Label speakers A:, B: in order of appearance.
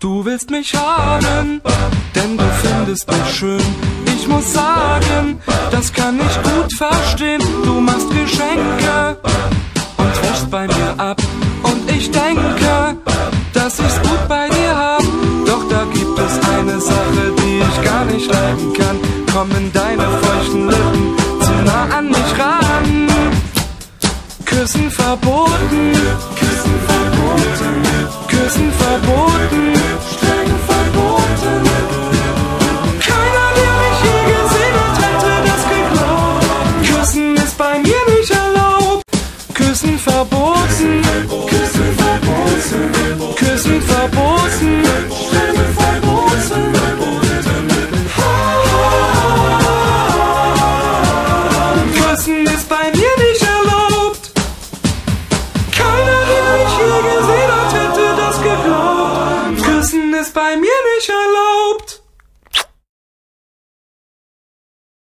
A: Du willst mich haben, denn du findest mich schön. Ich muss sagen, das kann ich gut verstehen. Du machst Geschenke und wäschst bei mir ab. Und ich denke, dass ich's gut bei dir hab. Doch da gibt es eine Sache, die ich gar nicht leiden kann. Kommen deine feuchten Lippen zu nah an mich ran. Küssen verboten, Küssen verboten, Küssen verboten, Küssen verboten, streng verboten. Küssen ist bei mir nicht erlaubt. Keiner, der mich je gesehen hat, hätte das geglaubt. Küssen ist bei mir nicht erlaubt.